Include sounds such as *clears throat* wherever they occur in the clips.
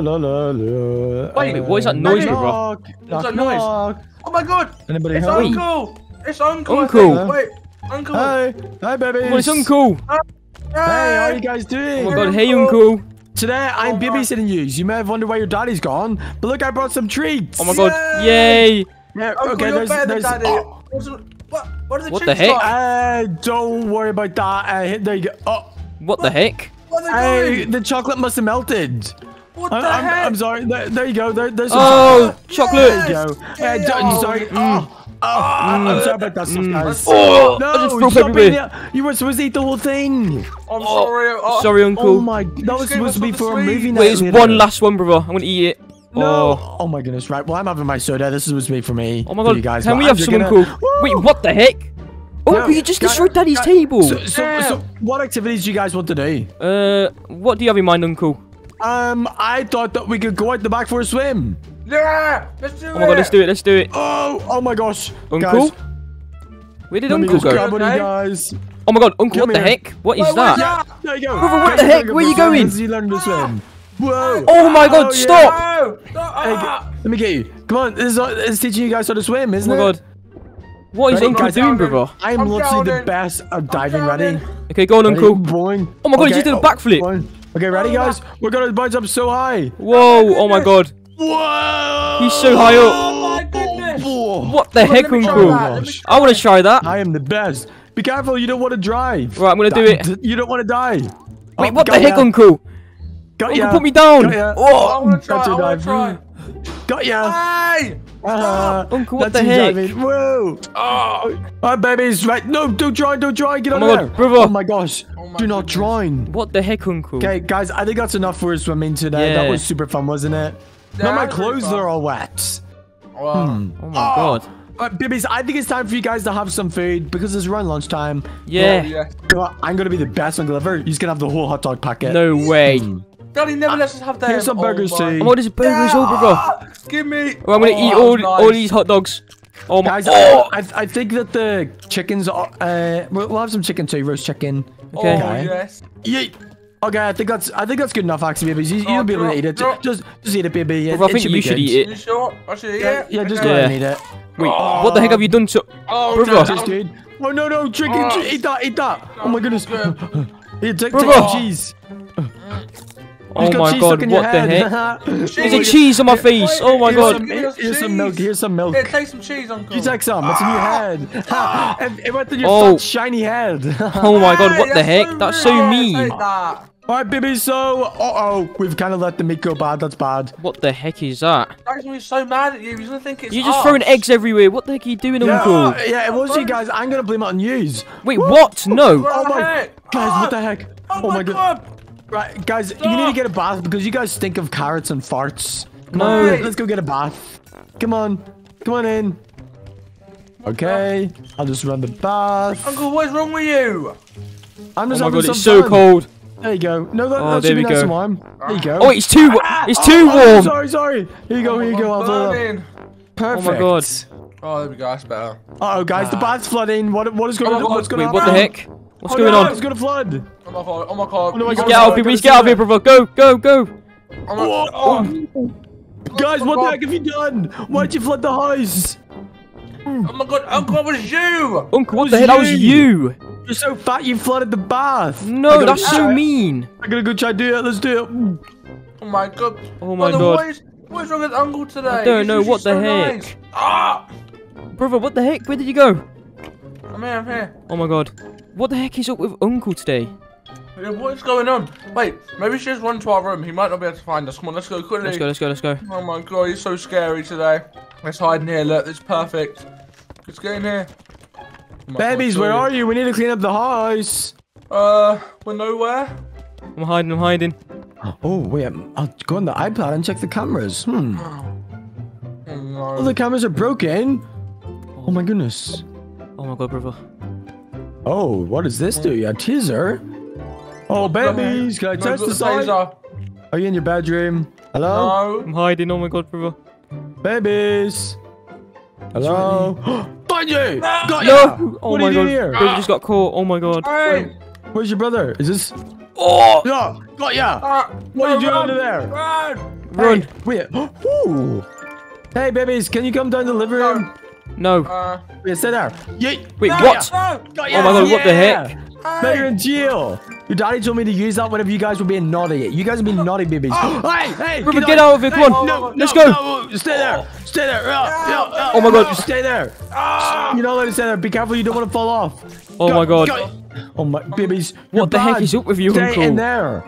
la la la la. Wait, what is that noise, knock, brother? What's that noise? knock. Oh my god! Anybody It's home? Uncle! It's Uncle! I Uncle. Wait, Uncle! Hi, hi, baby. Well, it's Uncle. Hey, how are you guys doing? Oh my god, hey Uncle. Today I'm Oh, babysitting you. You may have wondered why your daddy's gone, but look, I brought some treats. Oh my god, Yay! yay. Yeah, Uncle, okay, there's, there's, Daddy. oh, What? What are the What the heck? like? uh, don't worry about that. Uh, there you go. Oh, What the heck? What are they hey, doing? the chocolate must have melted. What I- the I'm, heck? I'm sorry. There, there you go. There, there's some Oh, chocolate. chocolate. There you go. Yeah, Uh, oh, sorry. mm. Oh, oh, I'm sorry about that stuff, Mm. guys. Oh, no, I just threw everywhere. You were supposed to eat the whole thing. I'm sorry. Oh, Sorry, Oh my, that was supposed to be something for a movie night. Wait, there's one last one, brother. I'm gonna eat it. No. Oh. Oh. my goodness. Right. Well, I'm having my soda. This is supposed to be for me. Oh my god, You guys, can but we I'm have just some gonna- Uncle? Woo! Wait, what the heck? Uncle, No, you just destroyed Daddy's guys- table. So, so, so, what activities do you guys want to do? Uh, what do you have in mind, Uncle? Um, I thought that we could go out the back for a swim. Yeah! Let's do it! Oh my god, let's do it, let's do it. Oh, oh my gosh. Uncle? Guys, Where did let Uncle go? grab one you guys. Oh my god, Uncle, Come what the here. heck? What is Wait, that? yeah. There you go. Brother, what Guys, the heck? Where go you for a swim. going? As you learn to swim. Whoa. Oh my god, Oh, stop! No! Hey, Ah! let me get you. Come on, this is, this is teaching you guys how to swim, Oh isn't it? Oh my it? god. What is Ready, Uncle guys? doing, Drowning. brother? I'm, I'm literally the best at diving. I'm Ready? Okay, go on, Uncle. Boing. Oh my God, you just did a oh, backflip. Boing. Okay, ready, oh, guys? We're gonna bounce up so high. Whoa, oh my god. Whoa! He's so high up. Oh my goodness! What the Come heck, let Uncle? that, let me try I want to try that. I am the best. Be careful, you don't want to drive. Right, I'm gonna do it. You don't want to die. Wait, Oh, what the heck, ya. Uncle? Got Uncle, ya. put me down. Got ya. Oh, I Oh, wanna try, Got I your wanna dive. try. Got ya. Hey! Uh, Uncle, what the heck? diving. Whoa. Oh! All right, babies. Right. No, don't try. Don't try. Get Oh on my there. God. Oh my gosh. Oh my Do not goodness. drown. What the heck, Uncle? Okay, guys. I think that's enough for swimming today. That was super fun, wasn't it? Yeah, now my that was really clothes fun. are all wet. Wow. Hmm. Oh my god. Uh, babies, I think it's time for you guys to have some food because it's around lunchtime. Yeah. Yeah. Come on, I'm gonna be the best uncle ever. You're gonna have the whole hot dog packet. No way. Daddy never lets us have them. Here's some Oh burgers my- too. Oh my god, there's a burger as well, brother. Ah, Give me. Well, I'm gonna Oh, eat all, nice. all these hot dogs. Oh my. Guys, Oh. I, I, I think that the chickens are. Uh, we'll, we'll have some chicken too, roast chicken. Okay. Oh, Okay. yes. Yeah. Okay, I think that's I think that's good enough, actually, babies. You, Oh, you'll be able to eat it. drop. Just just eat it, baby. It, Brother, I it think should you be should good. eat You it. sure? I should eat Yeah, it? yeah, just Okay. go ahead and eat it. Wait, what the heck have you done to... Oh, Brother. Dad, Just dude. Oh no no, chicken! Oh. eat that! Eat that! Oh my goodness! *laughs* Here, take, take Brother. some cheese. Oh He's got my god, stuck in what the head. heck? *laughs* There's a Cheese. cheese on my face. Oh my Here's god. Some, Give here's some milk. Here's some milk. Here, take some cheese, Uncle. You take some. It's in your head. it, it went in your Oh. fat, shiny head. *laughs* Oh my god, Hey, what the heck? so That's so Oh, mean. that. Alright, baby, so... Uh-oh. We've kind of let the meat go bad. That's bad. What the heck is that? Daddy's gonna be so mad at you. He's gonna think it's You're just us. throwing eggs everywhere. What the heck are you doing, Yeah, Uncle? uh, yeah, it was you guys. I'm going to blame it on yous. Wait, what? No. What Oh the my... heck? Guys, what the *gasps* heck? Oh, my god. Right, guys, you need to get a bath because you guys stink of carrots and farts. Come No. on, let's go get a bath. Come on. Come on in. Okay, I'll just run the bath. Uncle, what's wrong with you? I'm just Oh just my having god, some it's so fun. cold. There you go. No, that, Oh, that there should be we nice go. and warm. There you go. Oh, it's too, wa- it's too Oh, warm. sorry, sorry. Here you go, here you go. I'll fill it up. Burning. Perfect. god. Oh, there we go. That's better. Uh oh, guys, the bath's flooding. What, what is going Oh to my God. what's going Wait, to what the heck? What's oh, going no, on? It's going to flood. Oh my god. Oh my god. no, I Oh got Get out of here, I please gotta get out of here, brother. Go, go, go. Oh my oh. Guys, Oh what the heck have you done? Why'd you flood the house? oh my god. Uncle, it was you. Uncle, what the heck? That was you. you. You're so fat you flooded the bath. No, that's so try- mean. I'm gonna go try to do it. Let's do it. Oh my god. Oh my Brother, god. What is, what is wrong with Uncle today? I don't know, what the so heck? nice. Ah! Brother, what the heck? Where did you go? I'm here, I'm here. Oh my god. What the heck is up with Uncle today? Yeah, What is going on? Wait, maybe we should just run to our room. He might not be able to find us. Come on, let's go quickly. Let's go, let's go, let's go. Oh my god, he's so scary today. Let's hide in here. Look, it's perfect. Let's get in here. Oh Babies, God, where are you? We need to clean up the house. Uh, we're nowhere. I'm hiding, I'm hiding. Oh, wait. I'll go on the iPad and check the cameras. Hmm. Oh Oh, no. the cameras are broken. Oh my goodness. Oh my god, brother. Oh, what does this do? A teaser? Oh, babies, can I No, test got the side? Are you in your bedroom? Hello? No. I'm hiding, oh my god, brother. Babies? Hello? *gasps* Find you! Got No! Oh what my are you doing god. here? Brother just got caught. Oh my god. Hey! Where's your brother? Is this... Oh! Yeah, got ya. Ah, What are you doing under there? Run! Run! Hey, wait. *gasps* Ooh. Hey, babies, can you come down to the living room? No. Uh, Wait, stay there. Yeah. Wait, no, what? No! Got Oh my god, what the heck? Now you're in jail. Your daddy told me to use that whenever you guys were being naughty. You guys have been naughty babies. *gasps* hey, hey, River, get get out of here. come on. No, Let's no, go. no, stay there. Stay there. Yeah, yeah, yeah. Oh my God. Stay there. Ah! You're not allowed to stay there. Be careful. You don't want to fall off. Oh Go- my god. go. Oh my babies. What the heck is up with you, Stay Uncle? in there.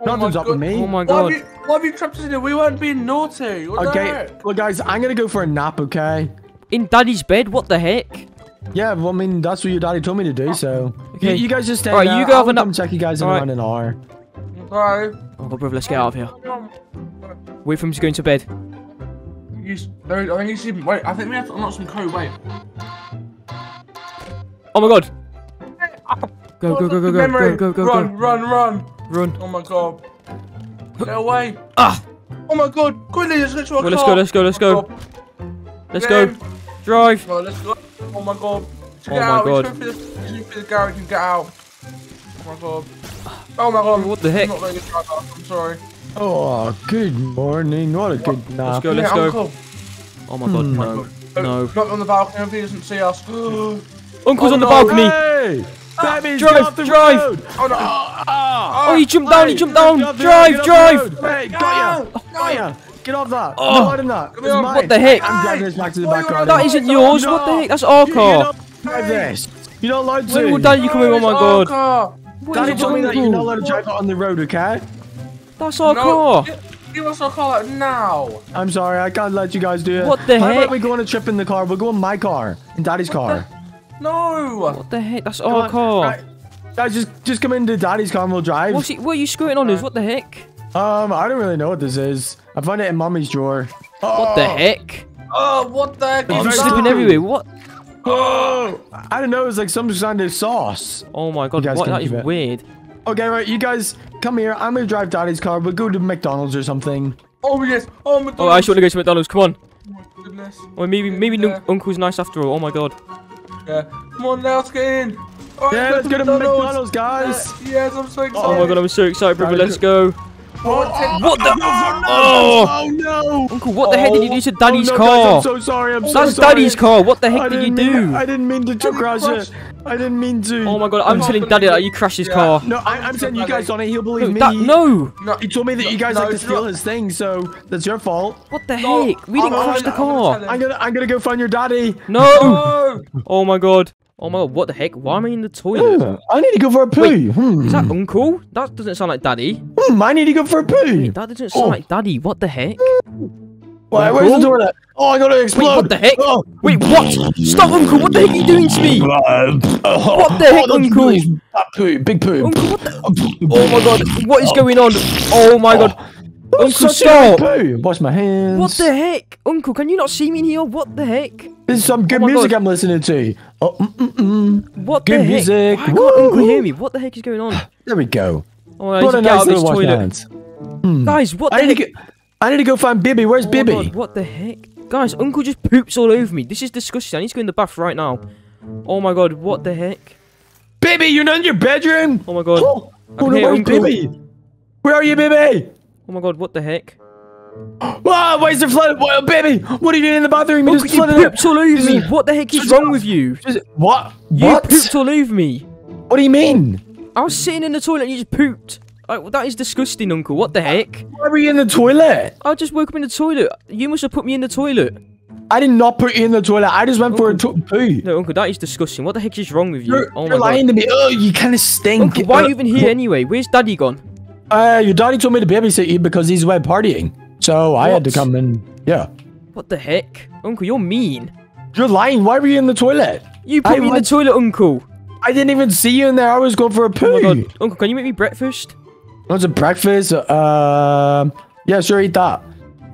Oh Nothing's my up with me. Oh my Why god. have, you, why have you trapped us in here? We weren't being naughty. What Okay, well, guys, I'm gonna go for a nap. Okay. In Daddy's bed? What the heck? Yeah, well, I mean, that's what your daddy told me to do. So, Okay. you, you guys just stay Alright, there. you go have I'll come check you guys in Alright. around an hour. Bye. Oh god, brother, let's get out of here. Wait for him to go into bed. You, no, I think you should. Wait, I think we have to unlock some code. Wait. Oh my god. Go, go, go, go, go, Memory. go, go, go, Run, go. run, run. Run. Oh my god. Get away. Ah! Oh my god. Quickly, let's get to our Well, let's car. go, let's go, let's Oh go. my God. Let's Get go. In. Drive. Oh, let's go. Oh my god. Let's Oh get my out. God. Let's go through the, let's go through the garage and get out. Oh my god. Oh my god. What the heck? I'm not ready to drive up. I'm sorry. Oh, good morning. What a good nap. Let's go, let's go. Uncle. Oh my god, Hmm. no. Don't- No. Not on the balcony. Hopefully he doesn't see us. *gasps* Uncle's Oh on the no. balcony. Hey! Babies, drive, off the drive. road! oh no. Ah! Oh, he jumped down, he Hey, jumped down. get off the Drive, drive. off the road. Hey, got ya! No, Got ya! Get off that! Oh. I'm not in that. It's on, mine. what the heck? I'm driving this back to the back you garden. on That isn't No, yours. What the heck? That's our You- you car. don't drive this. You're not allowed to. When will Daddy come in? Oh my god. our car. What Daddy told me that you're not Uncle? allowed to drive it on the road, okay? That's our No, car. Give us our car now. I'm sorry, I can't let you guys do it. What the How heck? about we go on a trip in the car? We'll go in my car, in Daddy's car. No. What the heck? That's Come our on, car. right. Guys, just just come into Daddy's car and we'll drive. What's he, what are you squirting on us? What the heck? Um, I don't really know what this is. I found it in Mommy's drawer. Oh, What the heck? Oh, what the heck Oh, is You're very that? slipping everywhere. What? Oh, I don't know. It's like some kind of sauce. Oh my god, guys what? That is it. weird. Okay, right. You guys come here. I'm gonna drive Daddy's car. We'll go to McDonald's or something. Oh yes. Oh my Oh, I should want to go to McDonald's. Come on. Oh my goodness. Or maybe maybe Yeah. Uncle's nice after all. Oh my god. Yeah. Come on, now let's get in. All right, Yeah, let's go to McDonald's, guys. Uh, yes, I'm so excited. Oh my god, I'm so excited, brother. Let's go. What the? Oh oh, oh, oh, no! Uncle, what the heck did you do to oh, Daddy's oh, no, car? Guys, I'm so sorry. I'm so That's sorry. Daddy's car. What the I heck did you didn't mean- do? I didn't mean to, to crash it. I didn't mean to. Oh my god, I'm Come telling Daddy that you crashed his Yeah. car. No, I, I'm telling you guys on it. He'll believe No, me. that, no. No, He told me that you guys no, like to steal not- his things, so that's your fault. What the No, heck? We didn't crash the car. I'm gonna, I'm gonna go find your daddy. No. No. Oh my god. Oh my god, what the heck? Why am I in the toilet? I need to go for a poo. Hmm. Is that Uncle? That doesn't sound like Daddy. Hmm, I need to go for a poo. Wait, that doesn't sound Oh. like Daddy. What the heck? Why, where's the toilet? Oh, I gotta explode. Wait, what the heck? Oh. Wait, what? Stop, Uncle! What the heck are you doing to me? what the heck, Uncle? That poo, big poo. Uncle, what the? *laughs* Oh my god, what is going on? Oh my god. Uncle, poo. Wash my hands. What the heck? Uncle, can you not see me in here? What the heck? This is some good Oh music God. I'm listening to. Oh, mm, mm, mm. What Good the heck? music. Why can't Uncle hear me? What the heck is going on? *sighs* There we go. Oh my What a he's get out nice little wash toilet. hands. Guys, what the I need heck? to go. I need to go find Bibby. Where's Oh Bibby? God, what the heck? Guys, Uncle just poops all over me. This is disgusting. I need to go in the bath right now. Oh my god, what the heck? Bibby, you're not in your bedroom. Oh my god. Oh, oh no, where's Uncle. Bibby? Where are you, Bibby? Oh my god, what the heck? *gasps* Ah, why is there flood? What, baby, what are you doing in the bathroom? You Uncle, just you flooded pooped all over me. What the heck is wrong with you? Just- What? You What? pooped all over me. What do you mean? I was sitting in the toilet and you just pooped. Like, that is disgusting, Uncle. What the heck? Why were you in the toilet? I just woke up in the toilet. You must have put me in the toilet. I did not put you in the toilet. I just went for a poo. No, Uncle, that is disgusting. What the heck is wrong with you? You're, oh you're my lying god. to me. Oh, you kind of stink. Uncle, why are Uh, you even here anyway? Where's Daddy gone? Uh, your daddy told me to babysit you because he's away partying. So I had to come and yeah. What the heck? Uncle, you're mean. You're lying. Why were you in the toilet? You put I me in the toilet, Uncle. I didn't even see you in there. I was going for a poo. Oh my god. Uncle, can you make me breakfast? What's a breakfast? Um, yeah, sure, eat that.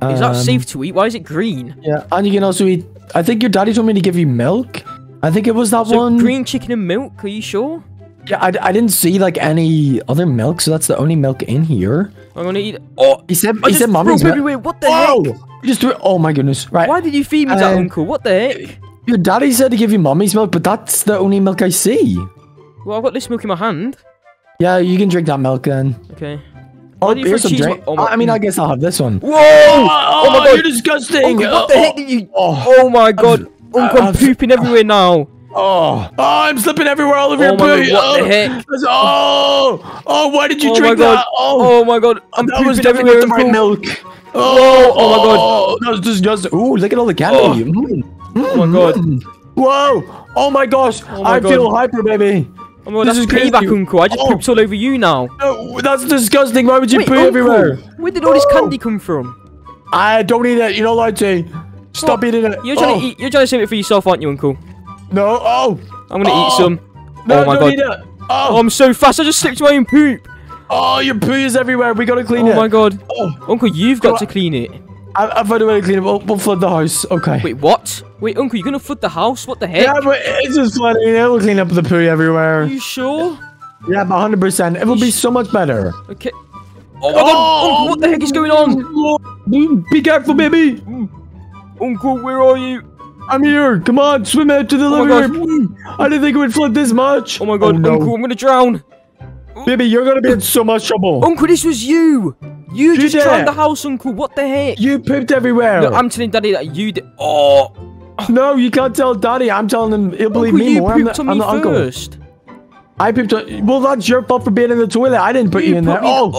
Is that Um, safe to eat? Why is it green? Yeah, and you can also eat. I think your daddy told me to give you milk. I think it was that So one. green chicken and milk, are you sure? Yeah, I, I didn't see like any other milk, so that's the only milk in here. I'm gonna eat Oh He said I he just said mommy's threw up milk. everywhere. What the Whoa! heck? You just threw. Oh my goodness! Right. Why did you feed me that, Um, Uncle? What the heck? Your daddy said to give you mommy's milk, but that's the only milk I see. Well, I've got this milk in my hand. Yeah, you can drink that milk then. Okay. Oh, you here's some cheese drink. oh my- I mean, I guess I'll have this one. Whoa! Oh, my God. you're disgusting. Uncle, what the heck did you? Oh, Oh my god! Uncle, I'm I've- pooping everywhere now. Oh, oh, I'm slipping everywhere all over Oh your my God, what oh, the heck? Oh, oh, why did you Oh my drink god! that? Oh, Oh my god! I'm that was definitely everywhere, not the milk. Oh, oh my God. That was disgusting. Ooh, look at all the candy. Mm. Oh my god! Mm. Whoa! Oh my gosh! Oh my I God. feel hyper, baby. Oh my god! This That's payback, Uncle. I just Oh. pooped all over you now. No, that's disgusting. Why would you Wait, poo Uncle, everywhere? Where did all this Oh. candy come from? I don't eat it. You don't like to. Stop What? eating it. You're trying oh, to eat. You're trying to save it for yourself, aren't you, Uncle? No. Oh. I'm gonna Oh. eat some. No, oh my don't god! eat it. Oh, Oh. I'm so fast. I just slipped my own poop. Oh, your poo is everywhere. We gotta clean Oh it. Oh my god! Oh, Uncle, you've got Go to clean it. I, I found a way to clean it. We'll, we'll flood the house. Okay. Wait, what? Wait, Uncle, you're gonna flood the house? What the heck? Yeah, but it's just flooding. It will clean up the poo everywhere. Are you sure? Yeah, but 100%. It will be so much better. Okay. Oh my god! Uncle, what the heck is going on? on? Be careful, baby. Uncle, where are you? I'm here. Come on, swim out to the Oh living room. I didn't think it would flood this much. Oh my god, oh, no. Uncle, I'm gonna drown. Baby, you're gonna be in so much trouble. Uncle, this was you. You Did just it? drowned the house, Uncle. What the heck? You pooped everywhere. No, I'm telling Daddy that you did. Oh, No, you can't tell Daddy. I'm telling him he'll believe Uncle, me you more. I'm the, on I'm me the uncle. I pooped on. Well, that's your fault for being in the toilet. I didn't put you, in put there. me- Oh,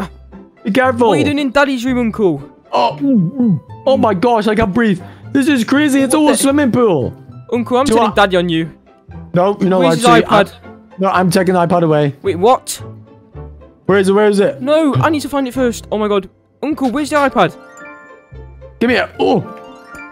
oh. be careful. What are you doing in Daddy's room, Uncle? Oh, oh my gosh, I can't breathe. This is crazy. It's all a swimming pool. Uncle, I'm Do telling I- Daddy on you. No, you know Where's what? his iPad? no, I'm taking the iPad away. Wait, what? Where is it? Where is it? No, I need to find it first. Oh my god. Uncle, where's the iPad? Give me it. Oh,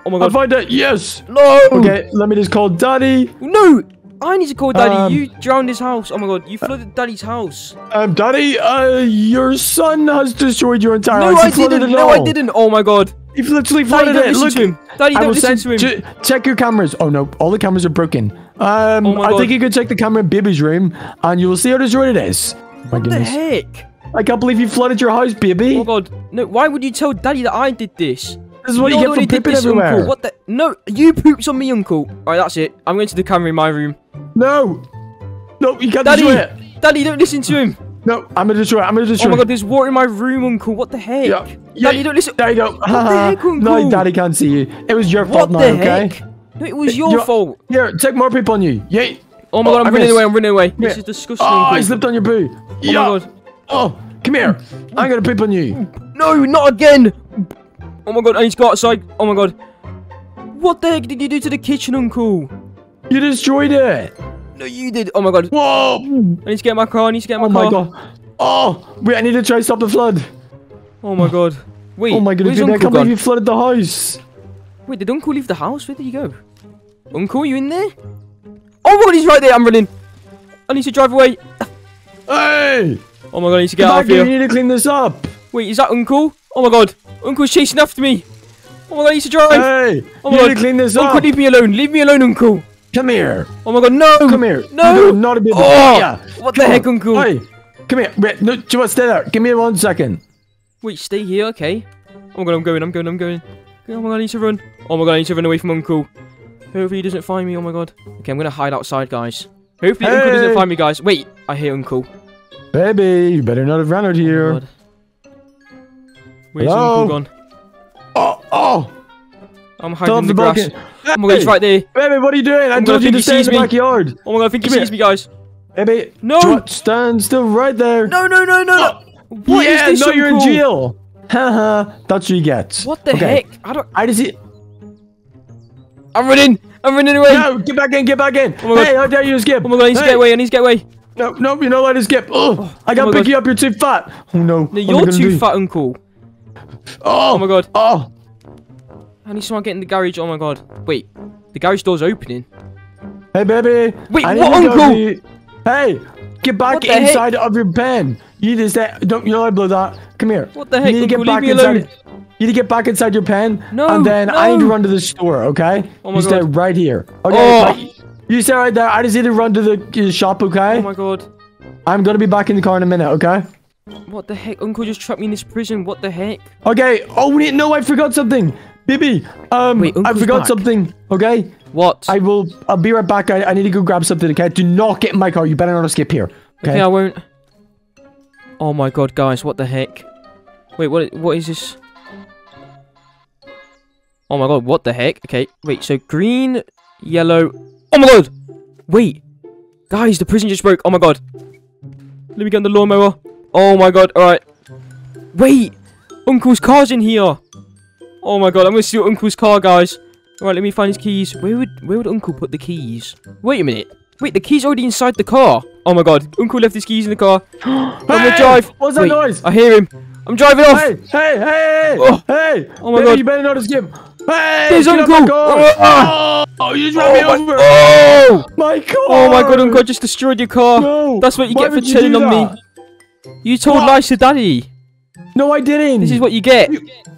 Oh my god. I'll find it. Yes. No! Okay, let me just call Daddy. No! I need to call Daddy. Um, you drowned his house. Oh my god, you flooded Daddy's house. Um, Daddy, uh, your son has destroyed your entire No, house. I didn't. No, I didn't. Oh my god. He literally flooded it. Look. to him. Daddy, don't listen to him. ch- check your cameras. Oh no, all the cameras are broken. Um, Oh I God. think you could check the camera in Baby's room, and you will see how destroyed it is. My What the heck? I can't believe you flooded your house, Bibby. Oh god. No, why would you tell Daddy that I did this? this is what you, get for one who did pooping everywhere. Uncle. What the? No, you pooped on me, Uncle. Alright, that's it. I'm going to the camera in my room. No, no, you can't Daddy! destroy it. Daddy, don't listen to him. No, I'm gonna destroy it. I'm gonna destroy Oh my god, there's water in my room, Uncle. What the heck? Yeah. Yeah. Daddy, don't listen. There you go. the heck, *laughs* Uncle? no, Daddy can't see you. It was your What fault now, okay? heck? No, it was your You're- fault. Here, take more poop on you. Yay. Oh my Oh, god, I'm I running missed. away. I'm running away. This is disgusting, Oh, Uncle. I slipped on your poo. Oh yeah. my god. Oh, come here. I'm gonna poop on you. No, not again. Oh my god, I need to go outside. Oh my god. What the heck did you do to the kitchen, Uncle? You destroyed it. No, you did. Oh my god. Whoa. I need to get my car. I need to get my Oh car. my god. Oh, wait, I need to try to stop the flood. Oh my god. Wait. Oh my goodness, I Uncle can't believe you flooded the house. Wait, did Uncle leave the house? Where did he go? Uncle, you in there? Oh my god, he's right there. I'm running. I need to drive away. Hey! Oh my god, I need to get Come out back of here, you need to clean this up. Wait, is that Uncle? Oh my god. Uncle's chasing after me. Oh my god, I need to drive. Hey! Oh you my need to clean this up! Uncle, up. leave me alone. Leave me alone, Uncle. Come here. Oh my god, no. Come here. No. Do Not a bit. Oh, yeah. what the heck, on. Uncle? Hey, come here. Wait, no, do you want to stay there? Give me one second. Wait, stay here, okay. Oh my god, I'm going, I'm going, I'm going. Oh my god, I need to run. Oh my god, I need to run away from Uncle. Hopefully he doesn't find me, oh my god. Okay, I'm gonna hide outside, guys. Hopefully Uncle doesn't find me, guys. Wait, I hear Uncle. Baby, you better not have run out Oh here. god. Where's Hello? Uncle gone? Oh, oh. I'm hiding in the the grass. balcony. Oh my god, he's right there. Baby, what are you doing? I I'm told you to he stay in the me. backyard. Oh my god, I think he Come sees me, guys. Baby, No. do you want- stand still right there. No, no, no, no, no. Ah! What is yeah, this, no, you're in Uncle? jail. Haha, that's what you get. What the Okay. heck? I don't. I just see. I'm running. I'm running away. No, get back in, get back in. Oh my God. hey, how dare you skip? Oh my god, I need to get away. I need to get away. No, no, you're not allowed to skip. Oh, oh, I oh gotta my pick God. you up. You're too fat. Oh no. No, I you're too do? fat, Uncle. Oh, Oh my god. Oh, I need someone to get in the garage. Oh my god. Wait, the garage door's opening. hey, baby. Wait, I what, Uncle? Hey, get back the heck? inside of your pen. You just to. Don't you know I blow that? Come here. What the You heck, need to get back inside. You need to get back inside your pen. No, And then I need to run to the store. Okay. Oh my you stay right here. Okay. Oh. You stay right there. I just need to run to the shop. Okay. Oh my god. I'm gonna be back in the car in a minute. Okay. What the heck? Uncle just trapped me in this prison. What the heck? Okay. Oh wait, no, I forgot something. Bibi, um, Wait, I forgot back. something. Okay. What? I will. I'll be right back. I, I need to go grab something. Okay. Do not get in my car. You better not escape here. Okay, I won't. Oh my god, guys, what the heck? Wait, what? What is this? Oh my god, what the heck? Okay, wait, so green, yellow. Oh my god! Wait, guys, the prison just broke. Oh my god. Let me get on the lawnmower. Oh my god, alright. Wait, Uncle's car's in here. Oh my god, I'm gonna steal Uncle's car, guys. Alright, let me find his keys. Where would where would Uncle put the keys? Wait a minute. Wait, the key's already inside the car. Oh my god, Uncle left his keys in the car. *gasps* I'm gonna Hey, drive. what's that Wait, noise? I hear him. I'm driving off. Hey, hey, hey, Oh. hey! Oh my Baby, God. You better not escape. Hey, There's my Uncle. car. Ah. Oh, you drove me Oh my, over. oh! My car. oh my god, Uncle, I just destroyed your car. No. That's what you Why get for would you telling do on me. You told What? lies to Daddy. No, I didn't. This is what you get.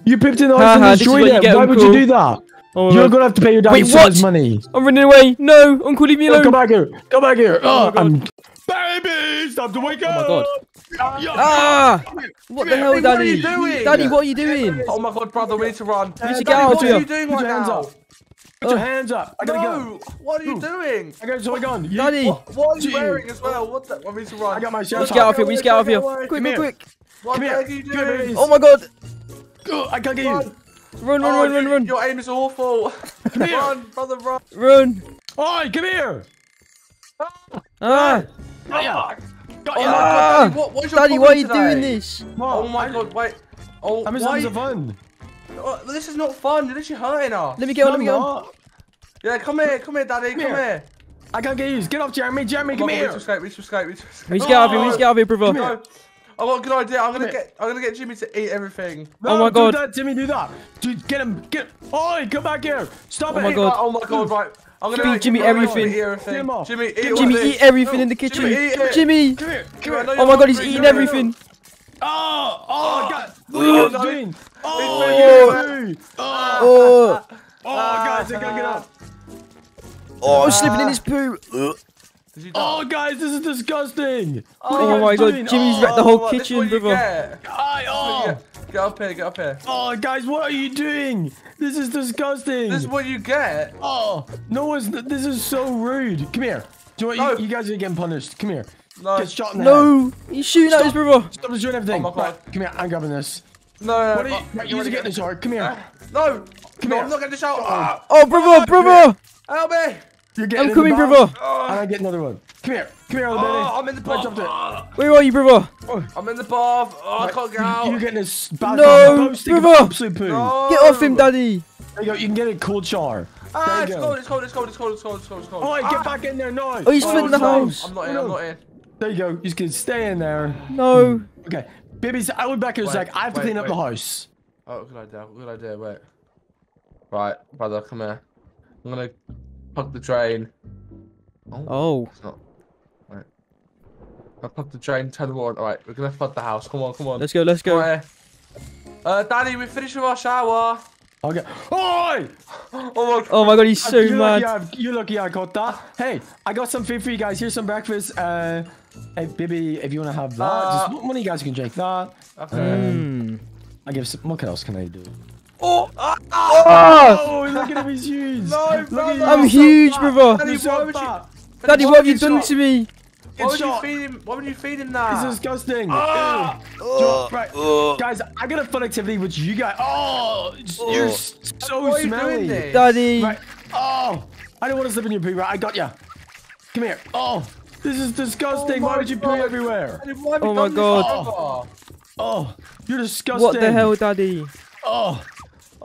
you pipped in the Haha, house and destroyed it. get, Why would you do that? Oh You're gonna have to pay your daddy Wait, so much money. I'm running away. No, Uncle, leave me Oh, alone. come back here. Come back here. Oh Oh, my God. I'm... Baby, stop to wake Oh my. God. Yeah. Ah! What the hell, What are Daddy? you doing? Daddy, what are you doing? Oh my god, brother, we need to run. We need to Daddy, get out of what are you doing Put right your hands now? up. Put your hands up. I gotta go. What are you doing? I got so I gun. You- Daddy. What, what are you Gee. wearing as well? What the? I need to run. I got my shirt. Let's shot. get out of here. We need to get out of here. Quick, quick, quick. What Come here. you Come here. Oh my god. Oh, I can't get you. Run. Run, run, Oh, run, run, run. Your aim is awful. here. Run, brother, run. Run. Oi, come here. Ah. Got ya. Got Oh my Ah. god, Daddy, what, what's your Daddy, why are you problem doing today? this? Oh my god, wait. Oh, I'm just why? having some fun. Oh, this is not fun. You're literally hurting us. Let me get on, let me No, get on. Yeah, come here, come here, Daddy, come, here. here. I can't get you. Get off, Jeremy. Jeremy, Oh come my God, here. We need to escape. We need to escape. We need to escape. We need to get out of here. We need to get out of here, brother. Come here. No. I got a good idea. I'm gonna get. I'm gonna get Jimmy to eat everything. No, Oh my god, do that, Timmy, do that. Dude, get him. Get. Oi, come back here. Stop Oh it. my God. Oh my god, right. I'm gonna Feed Jimmy everything. Everything. Get him off. Jimmy, eat Get Jimmy, eat everything No, oh. in the kitchen. Jimmy, eat it. Jimmy. Come here. Come here. Oh my god, he's hungry. eating No, no, no. everything. Oh, oh, God. What *gasps* Oh, are doing? Oh. Oh, oh, Oh. oh, guys, I gotta get up. Oh, I'm slipping in his poo. Uh. Did you die? Oh, guys, this is disgusting. What Oh my guys god, doing? Jimmy's oh, wrecked the whole What, this is kitchen, what brother. get. I, oh. Get up here, get up here. oh, guys, what are you doing? This is disgusting. This is what you get. Oh, no one's. This is so rude. Come here. Do you know what? No. You, you guys are getting punished. Come here. No. Get shot in the head. No, he's shooting at his brother. Stop destroying everything. Oh my God. Right, come here. I'm grabbing this. No, no, What are no. you? oh, Right, you you wanna get this hard. Come here. No. Come no, here. I'm not getting the shout. Ah, Oh, brother, brother. help me. You're getting I'm coming, the brother. bath, And I get another one. Come here. Come here, little Oh, baby. I'm in the I bath. dropped it. Ah, Where are you, brother? I'm in the bath. Oh, I can't get out. You're getting this bath No, boasting of brother. absolute poo. No. Get off him, daddy. There you go. You can get a cold shower. Ah, there it's you cold, go. it's cold, it's cold, it's cold, it's cold, it's cold, it's cold. Oh, Ah, get back in there now. Oh, he's flooding the house. I'm not in, I'm not in. There you go. You can stay in there. No. Okay. Babies, I will back in a Wait, sec. I have to wait, clean up the house. Oh, good idea, good idea, wait. Right, brother, come here. I'm gonna plug the drain. Oh, Oh. it's not. Right. I'll plug the drain, turn the water on. Alright, we're gonna flood the house. Come on, come on. Let's go, let's go. Right. Uh, Daddy, we finished with our shower. Okay. Oi! Oh my god. Oh my god, he's so you're mad. Lucky I, you're lucky I got that. Hey, I got some food for you guys. Here's some breakfast. Uh, hey, baby, if you want to have that, Uh, just one of you guys can drink that. Okay. Hmm. I give some. What else can I do? Oh, ah, Ah! Oh, look at him, he's huge. No, Look at brother. him. I'm so huge, fat. brother. Daddy, so why would you. Daddy, what have would you done shot- to me? Why would you feed him? Why would you feed him that? It's disgusting. Ah! Ew. right. Guys, I got a fun activity with you guys. Oh, you're so Why are you smelly. Daddy. Right. Oh, I don't want to slip in your pee. Right, I got ya. Come here. Oh, this is disgusting. Oh Why my would you pee God. everywhere? Daddy, why have you Oh my God. This? Oh, you're disgusting. What the hell, daddy? Oh,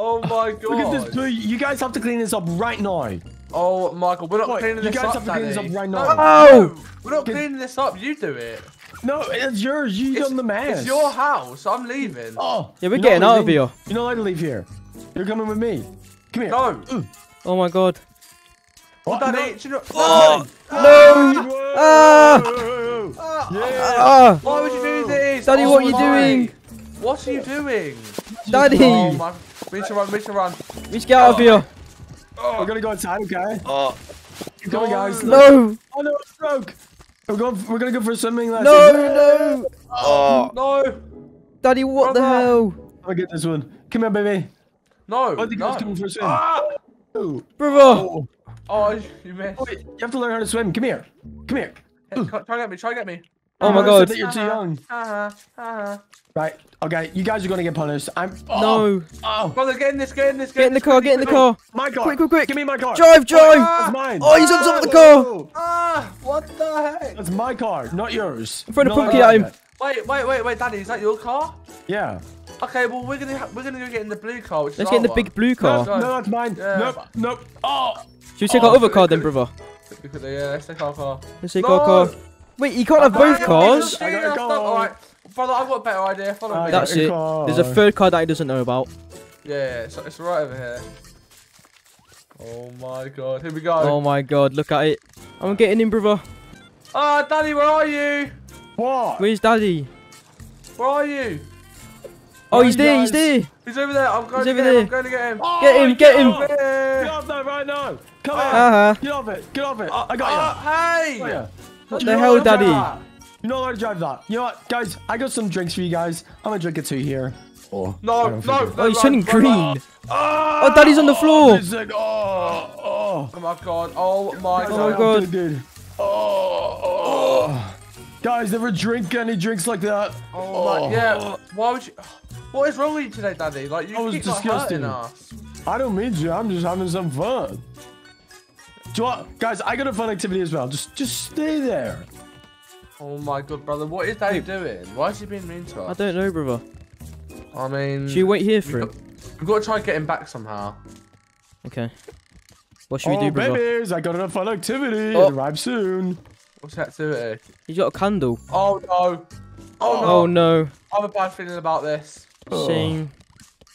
Oh my god. look at this poo. You guys have to clean this up right now. Oh, Michael, we're not What? cleaning this up. You guys up, have to clean this up right now. Oh! no, we're not Get- cleaning this up. You do it. No, it's yours. You It's, done the mess. it's your house. I'm leaving. Oh, Yeah, we're you're getting not out of here. You're not allowed to leave here. You're coming with me. Come here. No. Oh my god. What? Daddy, No. you know- Oh! No! No! Ah! Ah, Yeah. Ah! Why would you do this? Daddy, Oh what are you my. doing? What are you doing? Daddy! Oh my. We need to run. We need to run. We need to get out of here. We're gonna go inside, okay? Oh. Keep going, guys. No! Oh no, it's broke. We're going. We're gonna go for a swimming lesson. No, no! Oh. No. Daddy, what the hell? I'll get this one. Come here, baby. No. I think no. it's coming for a swim. Ah! Ooh. Brother! Oh. Oh, you missed. Wait, you have to learn how to swim. Come here. Come here. Hey, Try try and get me. Try and get me. Oh my god. you're too young. Uh-huh, uh-huh. Right. Okay. You guys are gonna get punished. I'm. Oh, No. Oh. Brother, get in this, get in this, Get in the car, get in the car. My car. Quick, quick, quick. Give me my car. Drive, drive. That's mine. Oh, he's on top of the car. Ah, what the heck? That's my car, not yours. I'm throwing a No, pookie I at him. Wait, wait, wait, wait, Daddy, is that your car? Yeah. Okay, well we're gonna we're gonna go get in the blue car, which Let's get in the our big blue car. Go. No, that's mine. Yeah. Nope. Nope. Oh. Should we take Oh, our other car then, good. brother? Look at the, yeah, let's take our car. Let's take No. our car. Wait, you can't have both cars. I got a yeah, car. Alright, brother, I've got a better idea. Follow me. That's it. There's a third car that he doesn't know about. Yeah, yeah, it's, it's right over here. Oh my god, here we go. Oh my god, look at it. I'm getting in, brother. Ah, Daddy, where are you? What? Where's daddy? Where are you? Oh, Where he's you there, he's there. He's over there. I'm going He's to over get him. I'm going to get him. Oh, Get him, get him. off it. Get off that right now. Come on. Uh-huh. Get off it. Get off it. Ah, I got you. Hey! you. Yeah. What the hell, how to drive daddy? You're not allowed to drive that. You know what, guys? I got some drinks for you guys. I'm gonna drink it too here. Oh, No, I no, no. Oh, he's run, turning green. run. Ah! Oh, daddy's on the floor. It's like, oh, oh. Oh my god. Oh my god. Oh my God. feeling good. Oh, oh. Guys, never drink any drinks like that. Oh, my, yeah. Why would you? What is wrong with you today, Daddy? Like you That was keep like, disgusting. hurting us. I don't mean to. I'm just having some fun. Do you want, guys? I got a fun activity as well. Just, just stay there. Oh my god, brother. What is Daddy doing? Why is he being mean to I don't know, brother. I mean, Should you wait here for him? we've got to try and get him back somehow. Okay. What should oh, we do, oh, brother? babies! I got a fun activity. Oh. It'll arrive soon. What's the activity? He's got a candle. Oh no. Oh, oh no. Oh no. I have a bad feeling about this. Oh. Shame.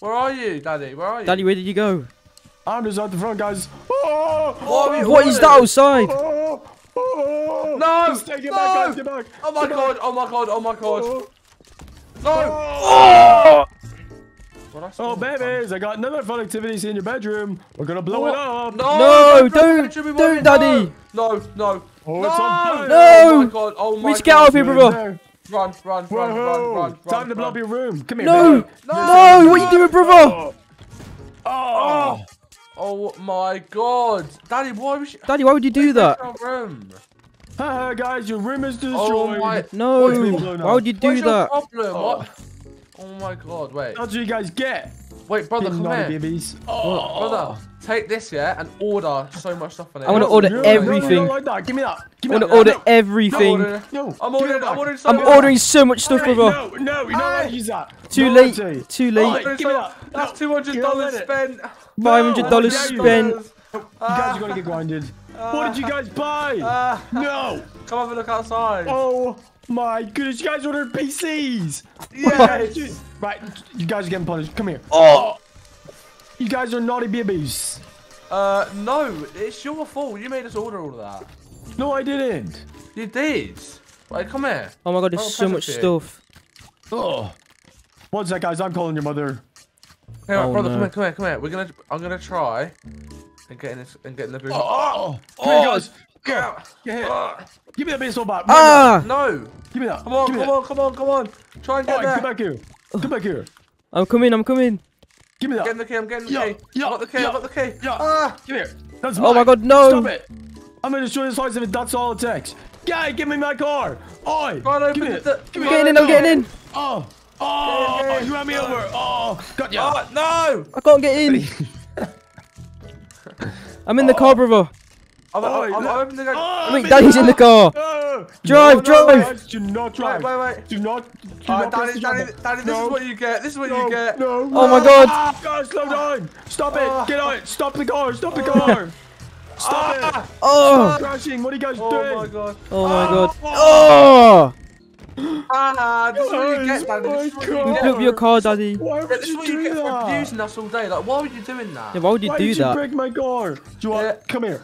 Where are you, Daddy? Where are you? Daddy, where did you go? I'm just out the front, guys. Oh, oh What are you What is that outside? Oh, oh, No, Just take it no. back, guys. Get back. Oh my Get back. god, oh my god, oh my god. Oh, No! oh. What I Oh, babies, I got another fun activity in your bedroom. We're gonna blow it up. No, No, don't, back to me, don't. Daddy. No, no. Oh, no! it's on fire. No. Oh my god, oh my We need to god. get out of here, Right brother. there. Run, run, run, run, Whoa. run, run. Time to blow up run. your room. Come here, No, baby. No, no, what are you doing, brother? Oh. oh! oh. Oh. Oh my god. Daddy, why was you... Daddy, why would you do that? Our room. Haha, guys, your room is oh destroyed. Oh my... No, What's been blown why would you do What's your that? problem? Oh. What? Oh my god, wait. That's what you guys get. Wait, brother, You come here. babies. Oh. Brother, take this, yeah, and order so much stuff on it. I wanna yeah? order No, no, everything. No, no, like that. Give me that. Give me I'm gonna order No, everything. No, No, I'm ordering, I'm ordering so I'm much. ordering so much stuff, Hey, brother. No, no, you're not allowed to use that. Too No, late. Too late. ordering give me that. That's No, $200 spent. No, $500 how dare you. spent. You guys are gonna get grinded. what did you guys buy? Ah, no. *laughs* come have a look outside. Oh my goodness, you guys ordered PCs. yes. *laughs* Right, you guys are getting punished. Come here. Oh. You guys are naughty babies. Uh, no, it's your fault. You made us order all of that. No, I didn't. You did. Wait, come here. Oh my god, Oh, there's so much present stuff. Oh. One sec, guys. I'm calling your mother. Hey, Oh, brother, no. come here, come here, come here. We're gonna, I'm gonna try and get in this, and get in the booth. Oh. Come here, guys. Get out. Get here. Ah, Give me that baseball bat. Ah! no. Give me that. Come on, Give come that. on, come on, come on. Try and get Oi, there. come back here. Come back here. I'm coming, I'm coming. Give me that. Get in the key, I'm getting the Yeah, key. yeah, I got the key, yeah, I got the key. yeah. Ah! Come here. That's Oh my god, no. Stop it. I'm gonna destroy the slice of it. That's all it takes. Guy, give me my car. Oi. Go on, open give me the- it. the- Give me I'm it. getting in, I'm getting in. Oh. Oh. Get in, get. You ran me over. Oh. Got ya. Oh, no! I can't get in. *laughs* I'm in the car, brother. I'm, Oi, I'm, I'm look. opening the gate. Oh, Wait, me- Daddy's in the car. Oh. Drive, No, no, drive. guys, Do not drive. wait, wait. Do not. Do Alright, not press Daddy, the Daddy, button. Daddy, this No. is what you get. This is what No, you get. no. Oh my god. Ah, guys, slow down. Stop Ah. it. Get out. Stop the car. Stop the car. Stop it. Ah! Oh. Crashing. What are you guys Oh doing? my god. Oh my god. Oh. Oh. Ah, this is what you get, Daddy. This is what oh you get. Blew up your car, Daddy. Why would Yeah, this is you what you do get for that? abusing us all day. Like, why were you doing that? Yeah, why would you Why do did you break my car? Do you want? Yeah. Come here.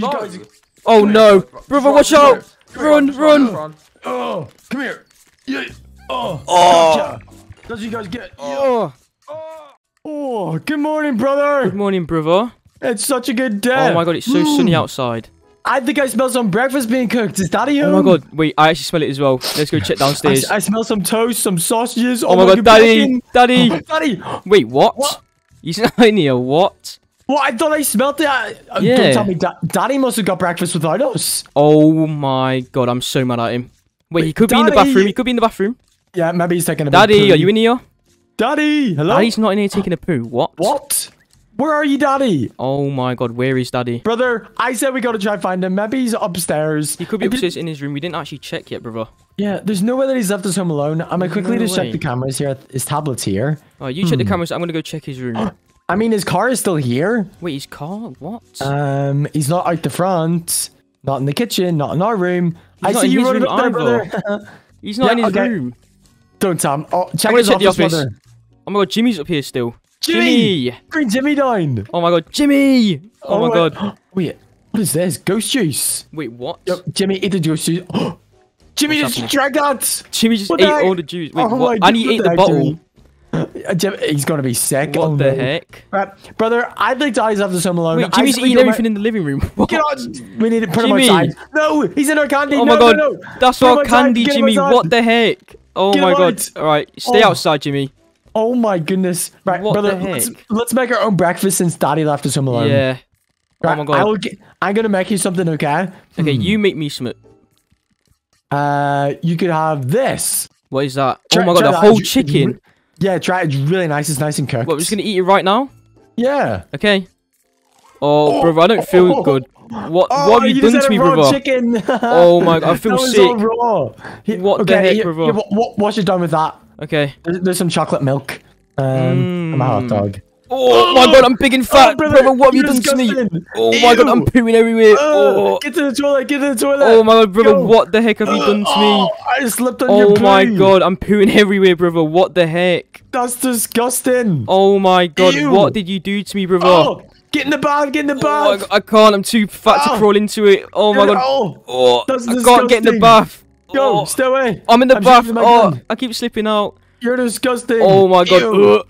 You No. guys. Oh no. Just Brother, watch out. run, Run, run. run. Oh, come here. Yeah. Oh. Oh. Gotcha. That's what you guys get. Oh. Oh, good morning, brother. Good morning, brother. It's such a good day. Oh my god, it's so sunny Mm. outside. I think I smell some breakfast being cooked. Is Daddy home? Oh my god, wait, I actually smell it as well. Let's go check *gasps* downstairs. I smell some toast, some sausages. Oh my god, daddy, bacon. daddy. Oh, *gasps* daddy. Wait, what? What? You *laughs* smell in here, what? Well, I thought I smelled it. I- uh, Yeah. Don't tell me. Da- Daddy must have got breakfast without us. Oh my god, I'm so mad at him. Wait, he could be in the bathroom. He could be in the bathroom. Yeah, maybe he's taking a Daddy, poo. are you in here? Daddy, hello. Daddy's not in here taking a poo. What? What? Where are you, Daddy? Oh my god, where is Daddy? Brother, I said we gotta try and find him. Maybe he's upstairs. He could be upstairs in his room. We didn't actually check yet, brother. Yeah, there's no way that he's left us home alone. I'm gonna quickly no just way. check the cameras here. His tablet's here. Alright, you check Hmm. the cameras. I'm gonna go check his room. *clears throat* I mean, his car is still here. Wait, his car? What? Um, he's not out the front, not in the kitchen, not in our room. I not see you running up there. *laughs* He's not yeah, in his okay. room. Don't Tom. Oh, check his check the office, office. Oh my god, Jimmy's up here still. Jimmy! Jimmy! Bring Jimmy down. Oh my god, Jimmy! Oh, my my- god. *gasps* Wait, what is this? Ghost juice. Wait, what? Yo, Jimmy, eat the ghost juice. *gasps* Jimmy What's just happening? drank that. Jimmy just What ate all the juice. Wait, Oh what? And he ate the bottle. Uh, Jim, he's gonna be sick. What oh, the no. heck? Right, brother, I'd like to eyes have this home alone. Wait, I Jimmy's say eating everything back- in the living room. What? Get on! We need to put Jimmy! him outside. No, he's in our candy. Oh no, my god, no, no. that's our candy, get Jimmy. What the heck? Oh Get my him god. Alright, stay Oh. outside, Jimmy. Oh my goodness! Right, What brother, the let's, let's make our own breakfast since Daddy left us home alone. Yeah. Right, Oh my I god. will get, I'm gonna make you something, okay? Okay, you make me some. Uh, you could have this. What is that? Try- oh my god, try the that. whole You- chicken. Yeah, try it. It's really nice. It's nice and cooked. What, we're just gonna eat it right now? Yeah. Okay. Oh, brother, I don't feel good. What Oh, what have you, just done to me, brother? Chicken. *laughs* Oh my god, I feel sick. raw. What the heck, here- brother? wa- wash it down with that. Okay. There's, there's some chocolate milk. Um, and a hot Mm. dog. Oh my god, I'm big and fat, brother. What have you done to me? disgusting. Oh my god, I'm Ew. pooing everywhere. Uh, Oh, Get to the toilet. Get to the toilet. oh my god, brother, Go. what the heck have you done to me? Oh, I slipped on your Oh my god, I'm pooing everywhere, brother. What the heck? That's disgusting. Oh my god, Ew. what did you do to me, brother? Oh, get in the bath. Get in the Oh bath. god, I can't. I'm too fat to Oh. crawl into it. Oh my god. Oh, Oh, That's I can't get in the bath. go. Oh, Stay away. I'm in the I'm bath. Oh, gun. I keep slipping out. You're disgusting. Oh my god.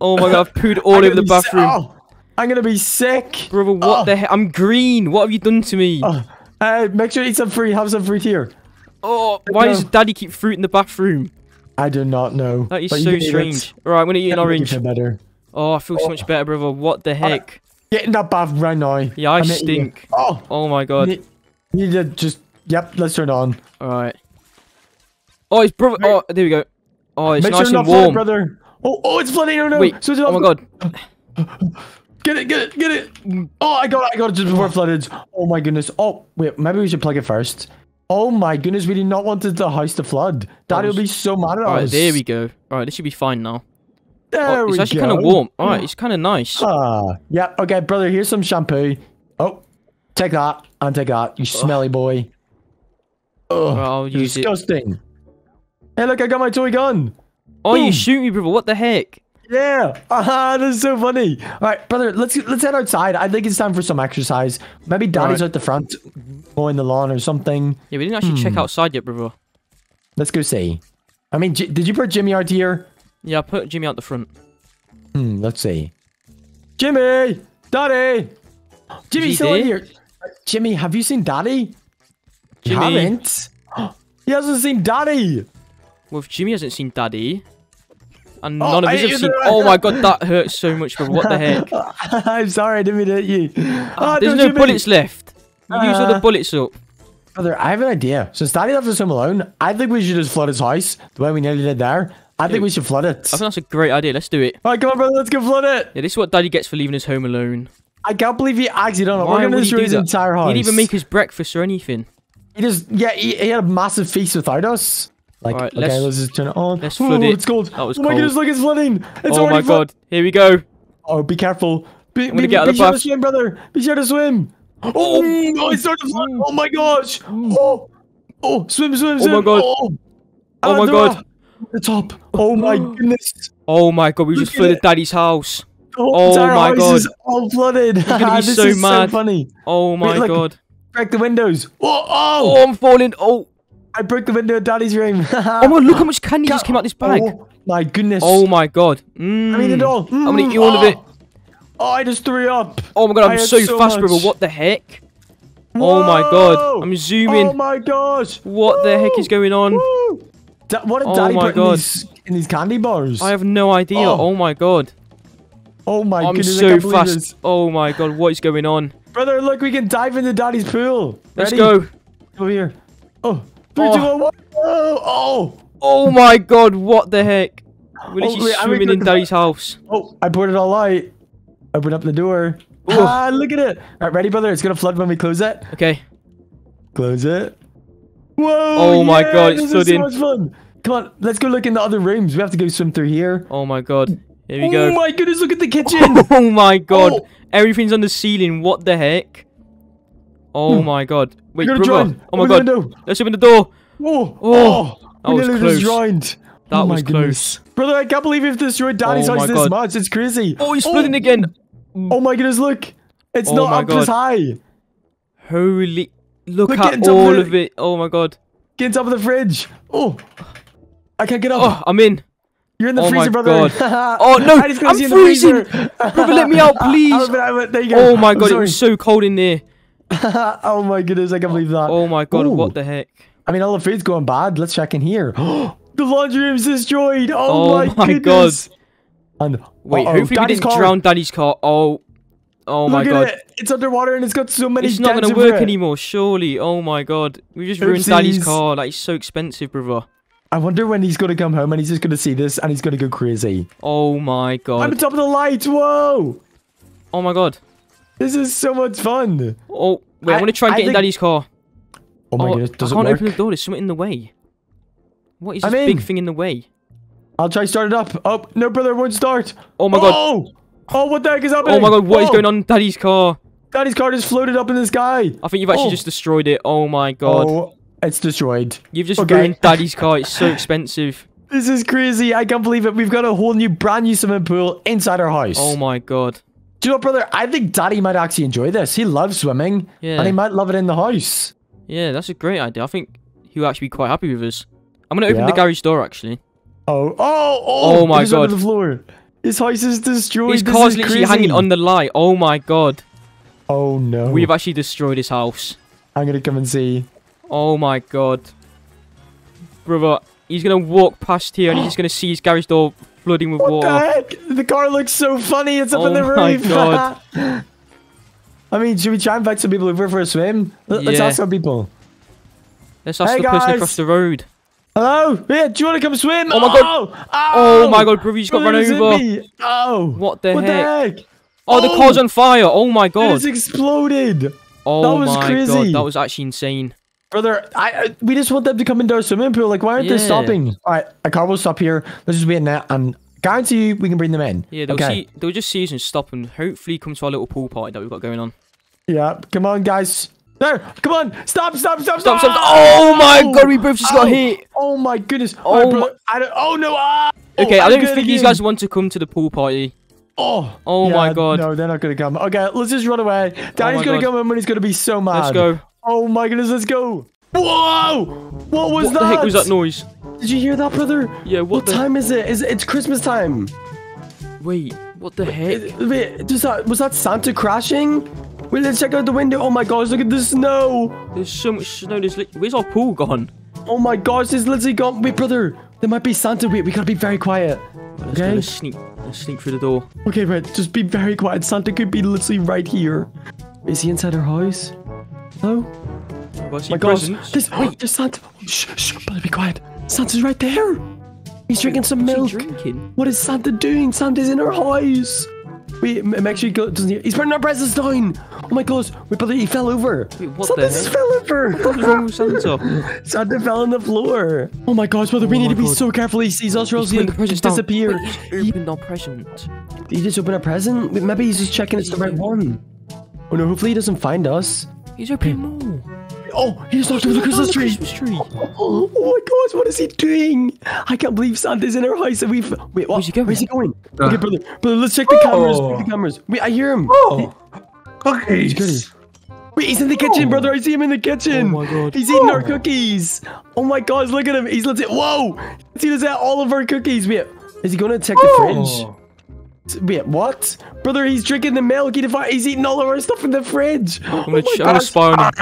Oh my god, I've pooed all over the bathroom. oh, I'm gonna be sick. Brother, what Oh. the heck? I'm green. What have you done to me? Oh, uh, make sure you eat some fruit. Have some fruit here. Oh, why does daddy keep fruit in the bathroom? I do not know. That is so can eat it. strange. Alright, I'm gonna eat an orange. feel better. Oh, I feel so much better, brother. What the heck? Get in that bath right now. Yeah, I I'm stink. Oh, Oh my god. need, you need to just. Yep, let's turn it on. Alright. Oh, it's brother. Oh, there we go. Oh, it's Make nice sure and warm. brother. Oh, oh, it's flooding. Oh no. Wait. Switch it Oh my god. Get it, get it, get it. Oh, I got it, I got it just before it flooded. Oh my goodness. Oh, wait, maybe we should plug it first. Oh my goodness, we did not want the house to flood. Daddy will be so mad at Alright, us. there we go. Alright, this should be fine now. There Oh, it's actually kind of warm. Alright, it's kind of nice. Ah, yeah. Okay, brother, here's some shampoo. Oh, take that and take that, you smelly boy. Oh, Alright, I'll use it. disgusting. Hey, look, I got my toy gun. Oh, you Boom. shoot me, brother. What the heck? Yeah, *laughs* ah, that's so funny. All right, brother, let's let's head outside. I think it's time for some exercise. Maybe Daddy's Right. out the front, mowing the lawn or something. Yeah, we didn't actually check Hmm. outside yet, brother. Let's go see. I mean, J- did you put Jimmy out here? Yeah, I put Jimmy out the front. Hmm, let's see. Jimmy, Daddy, Jimmy's still in here. Jimmy, have you seen Daddy? You Jimmy. haven't. *gasps* He hasn't seen Daddy. Well, if Jimmy hasn't seen Daddy, and Oh, none of us have seen. you. Oh my god, that hurts so much, brother. What the heck? *laughs* I'm sorry, I didn't mean to hit you. Ah, There's no, Jimmy. bullets left. You use all the Uh, bullets up. Brother, I have an idea. Since Daddy left us home alone, I think we should just flood his house the way we nearly did there. I think we should flood it. I think that's a great idea. Let's do it. All right, come on, brother, let's go flood it. Yeah, this is what Daddy gets for leaving us home alone. I can't believe he actually done it. Why We're gonna he destroy his entire house. He didn't even make us breakfast or anything. He just, yeah, he, he had a massive feast without us. Like, Alright, okay, let's- let's, just turn it on. let's Oh, flood it. It's cold. That was oh my goodness, look, it's flooding. It's oh my god. Here we go. Oh, be careful. Be, gonna be, get out be of the sure to swim, brother. Be sure to swim. Oh, mm. oh it started to flood. Oh my gosh. Mm. Oh, oh, swim, swim, oh swim. Oh my God. Oh, Oh my God. The top. Oh my *gasps* goodness. Oh my god, we Look just flooded it. Daddy's house. Whole Oh, oh my house God. is all flooded. gonna be *laughs* this so is mad. so funny. Oh my look. god. Break the windows. Oh, oh, Oh, I'm falling. Oh. I broke the window of Daddy's room. *laughs* Oh my, look how much candy just came out this bag. Oh my goodness. Oh my god. Mm. I mean it all. I'm gonna Mm, eat all of oh. it. Oh, I just threw up. Oh my god, I'm so, so fast, brother. What the heck? Oh my god. I'm zooming. Oh my gosh. What the heck is going on? What did Oh Daddy put in these, in these candy bars? I have no idea. Oh. Oh, my god. oh my I'm goodness, I so fast. this. Oh my god, what is going on? Brother, look, we can dive into Daddy's pool. Let's Ready? go. Over here. Oh, Three, Oh. two, one, one. Oh, oh, my god, what the heck? We're Oh, literally wait, I'm swimming in Daddy's house. oh! I poured it all out. Open up the door. Oh. Ah, look at it. All right, ready, brother? It's gonna flood when we close it. Okay. Close it. Whoa! Oh my God, it's is so flooding. much fun. Come on, let's go look in the other rooms. We have to go swim through here. Oh my god. Here we Oh go. Oh my goodness! Look at the kitchen. *laughs* Oh my god. Oh. Everything's on the ceiling. What the heck? Oh Hmm. my god. Wait, brother. gonna. Oh my god. window. Let's open the door. Oh, Oh, oh, that we was close. drowned. That oh was goodness. Brother, I can't believe we've destroyed Daddy's Oh house this God. much. It's crazy. Oh, he's flooding again. Oh my goodness, look. It's Oh not up as God. high. Holy. Look, Look, at all the- of it. Oh my god. Get on top of the fridge. Oh, I can't get up. Oh, I'm in. You're in the oh freezer, brother. *laughs* Oh, no, I just gotta I'm see you in the freezing. Brother, let me out, *laughs* please. I went- I went- there you go. Oh my god, it was so cold in there. *laughs* oh my goodness, I can't believe that. Oh my god, Ooh. what the heck? I mean, all the food's going bad. Let's check in here. *gasps* the laundry room's destroyed. Oh, Oh my, my goodness. And Wait, uh-oh, hopefully we Daddy's didn't car. drown Daddy's car. Oh. Oh my Look god. it. It's underwater and it's got so many It's not gonna work it. anymore, surely. Oh my god. We just ruined Daddy's Oopsies. car. That is so expensive, brother. I wonder when he's gonna come home and he's just gonna see this and he's gonna go crazy. Oh my god! I'm on top of the light. Whoa! Oh my god. This is so much fun. Oh, wait, I, I- want to try and I get in Daddy's car. Oh my oh, goodness, does I it can't work? open the door. There's something in the way. What is this big in. thing in the way? I'll try start it up. Oh no, brother, it won't start. Oh my god. Oh! Oh, what the heck is happening? Oh my god, what is going on in Daddy's car? Daddy's car just floated up in the sky. I think you've actually Oh. just destroyed it. Oh my god. Oh, it's destroyed. You've just okay. ruined Daddy's car. It's so *laughs* expensive. This is crazy. I can't believe it. We've got a whole new, brand new swimming pool inside our house. Oh my god. Do you know, brother? I think Daddy might actually enjoy this. He loves swimming, Yeah. and he might love it in the house. Yeah, that's a great idea. I think he'll actually be quite happy with us. I'm gonna open Yeah. the garage door actually. Oh, oh, oh! Oh my it just went God. the floor. His house is destroyed. His This car's literally hanging on the light. Oh my god. Oh no! We've actually destroyed his house. I'm gonna come and see. Oh my god. Brother, he's gonna walk past here and he's just *gasps* gonna see his garage door flooding with What water. the heck? The car looks so funny. It's up Oh in the roof. Oh my. God. *laughs* I mean, should we try and invite some people over for a swim? Let- Let's Yeah. ask some people. Let's ask Hey, the person across the road. Hello? Yeah, do you want to come swim? Oh my God. Oh, Oh my oh. god, brother, he's got run Brother, it's hit over. me. Oh. What the what heck? the heck? Oh, the Oh. car's on fire. Oh my god. It's exploded. Oh that was my crazy. god, that was actually insane. Brother, I, I we just want them to come into our swimming pool. Like, why aren't they Yeah. stopping? All right, a car will stop here. Let's just wait in there and guarantee you we can bring them in. Yeah, they'll okay. see they'll just see us and stop and hopefully come to our little pool party that we've got going on. Yeah, come on, guys. There, come on. Stop, stop, stop, Stop, stop. Oh my god, we both just got Ow. hit. Oh my goodness. Oh my- bro, I don't, oh no. Ah. Okay, Oh, I don't think these guys want to come to the pool party. Oh. Oh my God. No, they're not gonna come. Okay, let's just run away. Daddy's my gonna God. come home and he's gonna be so mad. Let's go. Oh my goodness, let's go. Whoa! What was What that? the heck was that noise? Did you hear that, brother? Yeah, what, What time is it? Is it, it's Christmas time? Wait, what the heck? Wait, does that was that Santa crashing? Wait, let's check out the window. Oh my gosh, look at the snow. There's so much snow. There's where's our pool gone? Oh my gosh, there's literally gone. Wait, brother, there might be Santa. Wait, we gotta be very quiet. Let's Okay. let's sneak. Let's sneak through the door. Okay, right, just be very quiet. Santa could be literally right here. Is he inside our house? Hello? Oh, my gosh, presents. there's, wait, there's Santa. Shh, shh, brother, be quiet. Santa's right there. He's drinking some What's he milk. drinking? What is Santa doing? Santa's in our house. Wait, make sure he go, doesn't he? He's putting our presents down. Oh my gosh, wait, brother, he fell over. Wait, what Santa just heck? fell over. What's wrong with Santa? *laughs* Santa fell on the floor. Oh my gosh, brother, we Oh need my to be God. so careful. He sees us or else He's he'll the presents disappear. Wait, he's opened our present. Did he just open a present? Maybe he's just checking it's the right one. Oh no, hopefully he doesn't find us. He's opening hmm. more. Oh, he just knocked over the Christmas oh, tree. Christmas tree. Oh, oh my gosh, what is he doing? I can't believe Santa's in our house and we've... Wait, what? Where's he going? Where's he going? Uh. Okay, brother, brother, let's check the oh. cameras. Oh. Check the cameras. Wait, I hear him. Oh, cookies. Wait, he's in the kitchen, oh. brother. I see him in the kitchen. Oh my God. He's eating our cookies. Oh my gosh, look at him. He's legit. Whoa! He does that all of our cookies. Wait, is he going to check the fridge? Oh. Wait, what? Brother, he's drinking the milk. He defi- He's eating all of our stuff in the fridge. I'm oh gonna, my ch- I'm gonna gosh. spy him.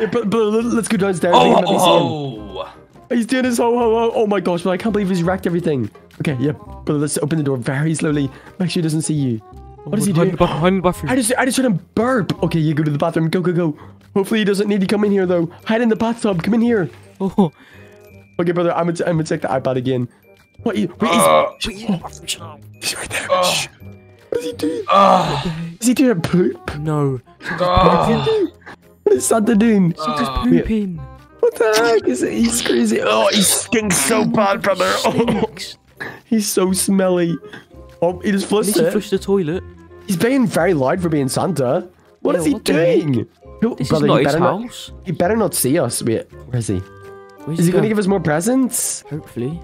Yeah, brother, brother, let- let's go downstairs. Oh, can maybe see oh, him. oh, He's doing his ho ho ho. Oh my gosh, but I can't believe he's wrecked everything. Okay, yeah, brother, let's open the door very slowly. Make sure he doesn't see you. What is he doing? the ba- hide in the bathroom. I just I just heard him burp. Okay, you go to the bathroom. Go go go. Hopefully he doesn't need to come in here though. Hide in the bathtub. Come in here. Oh, Okay, brother. I'm gonna I'm gonna check the iPad again. What? You, wait, he's, Uh, he's right there. uh, Shh. What is he doing? uh, Is he doing a poop? no. uh, What is Santa doing? Santa's Uh, pooping. What the heck is it? He's crazy. Oh, he stinks so bad, brother. Oh, he's so smelly. Oh, he just At flushed least he it. flushed the toilet. He's being very loud for being Santa. What Yeah, is he what doing? No, This brother, is not he his better not, house. he better not see us. Wait, where is he? Where's Is he going to give us more presents? Hopefully.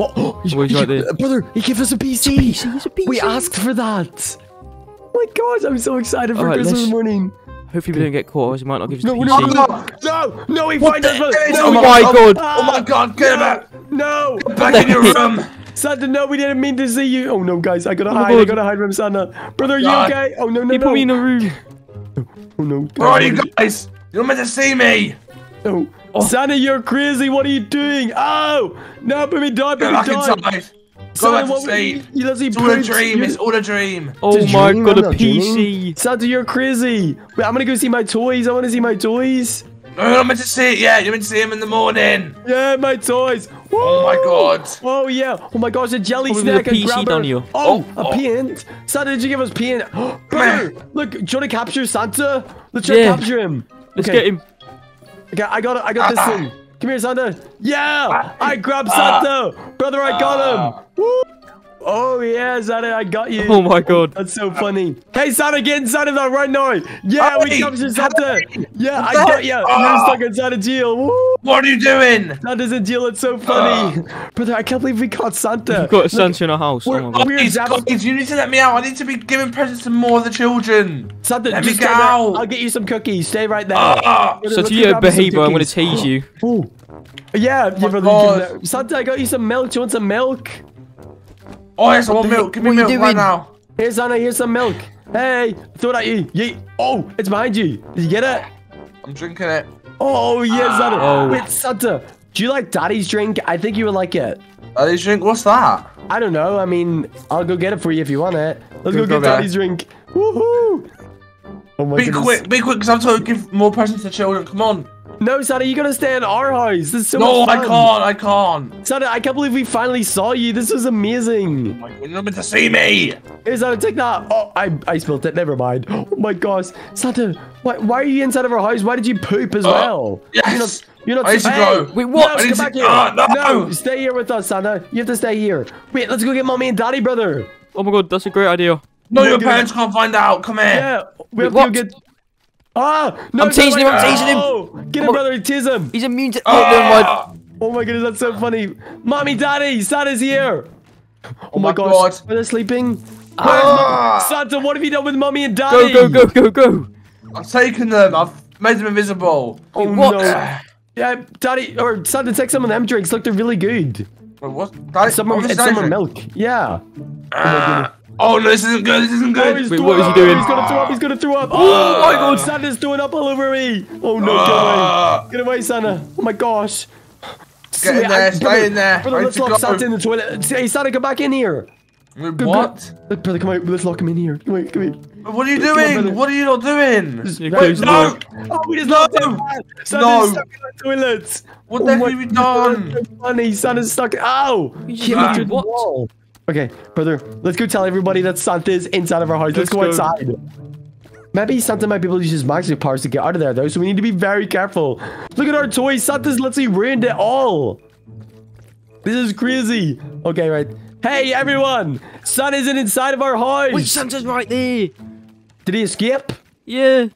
Oh, he's, *gasps* he's he- right there. Brother, he gave us a PC. PC, a PC. We asked for that. Oh my gosh, I'm so excited for Alright, Christmas morning. Hopefully we don't get caught, otherwise he might not give us No, the no, PC. no, no, no, he What finds the us. brother. No, Oh my god! oh my god, get him out! No, Back in your room! *laughs* Santa, no, we didn't mean to see you. Oh no, guys, I gotta Oh my hide. I gotta hide from Santa. Brother, are you God. okay? Oh no, no, He no. put me in a room. Oh no. Where are you guys? You're meant to see me! Oh. oh. Santa, you're crazy. What are you doing? Oh no, put me down, put Get me back inside! Go Santa, back to what- sleep! You literally It's all a dream, you- it's all a dream! Oh It's a my dream, god, a not dreaming. PC. Santa, you're crazy. Wait, I'm gonna go see my toys. I want to see my toys. No, you're not meant to see it yet, you're meant to see him in the morning! Yeah, my toys. Oh my god! Oh yeah. Oh my gosh, a jelly Probably snack. a and PC grabber. down here. Oh, Oh, a oh. paint. Santa, did you give us paint? *gasps* Look, do you want to capture Santa? Let's try Yeah. to capture him. Let's okay. get him. Okay, I got it. I got this Ah. thing. Come here, Santa. Yeah, ah. I grabbed Santa. Ah. Brother, I got him. Ah. Woo! Oh yeah, Santa, I got you. Oh my god. That's so funny. Hey, Santa, get inside of that right now. Yeah, we Hey, captured Santa. Yeah, I got you. You're Ah. stuck inside a deal. Woo! What are you doing? Santa's a deal. It's so funny. Brother, I can't believe we caught Santa. We've got Santa in our house. Oh we're- my god. zapping- you need to let me out. I need to be giving presents to more of the children. Santa, Let me get there. out. I'll get you some cookies. Stay right there. Ah. Brother, So to your grab us some behaviour, I'm going to tease you. Ooh. Yeah, yeah, brother. you God. can- Santa, I got you some milk. Do you want some milk? Oh yes, I want milk. Give me What are you milk right doing? now. Here's Santa. Here's some milk. Hey, throw it at you. Yeet. Oh, it's behind you. Did you get it? I'm drinking it. Oh, yes, Santa. Ah. Oh. Wait, Santa. Do you like Daddy's drink? I think you would like it. Daddy drink. What's that? I don't know. I mean, I'll go get it for you if you want it. Let's go, Go get grab. Daddy's drink. Woohoo! Oh my Be goodness. quick, be quick, because I'm told to give more presents to children. Come on. No, Santa, you gotta stay in our house. This is so no, much I can't. I can't. Santa, I can't believe we finally saw you. This was amazing. Oh my You're not meant to see me. Here, Santa, take that. Oh, I, I spilled it. Never mind. Oh my gosh. Santa, why, why are you inside of our house? Why did you poop as Oh, well? yes. You're not, you're not I need to Hey, go. Wait, what? No, I come need to- back here. Ah, no. stay here with us, Santa. You have to stay here. Wait, let's go get mommy and daddy, brother. Oh my god, that's a great idea. No, No, your give it- parents can't find out. Come here. Yeah, we have Wait, to what? go get. Ah, no, I'm no, teasing him, I'm teasing him. Oh, get him, Oh. brother. Tease him. He's immune to. Oh, never mind. Ah, Oh my goodness, that's so funny. Mommy, daddy, Santa's here. Oh, my my gosh, God. are they sleeping? ah. Santa, what have you done with mommy and daddy? go, go, go, go. Go! I've taken them. I've made them invisible. Oh What? no. Yeah, daddy, or Santa, take some of them drinks. Look, they're really good. Wait, what? Daddy, Some what are, it's some are drink? milk. Yeah. Ah. Oh no, this isn't good. This isn't Oh, good. he's Wait, throwing what is he up. doing? He's gonna throw up. He's gonna throw up. Oh my god, Santa's throwing up all over me. Oh no, Ah. get away. Get away, Santa. Oh my gosh. Get in Sweet, there, I- stay brother, in there. Brother, let's lock go. Santa in the toilet. Hey, Santa, come back in here. Wait, Go- go- What? Look, brother, come out. Let's lock him in here. Come on, come here. What are you Come on, brother. doing? What are you not doing? You Right, close the no. Oh, we just locked him. Santa's No. stuck in the toilet. What the Oh heck my have you God, done? so funny. Santa's stuck. Ow. You Hit me just- through the what? Okay, brother, let's go tell everybody that Santa's inside of our house. Let's, Let's go, go. outside. Maybe Santa might be able to use his magic powers to get out of there, though, so we need to be very careful. Look at our toys. Santa's literally ruined it all. This is crazy. Okay, right. Hey, everyone. Santa isn't inside of our house. Wait, Santa's right there. Did he escape? Yeah.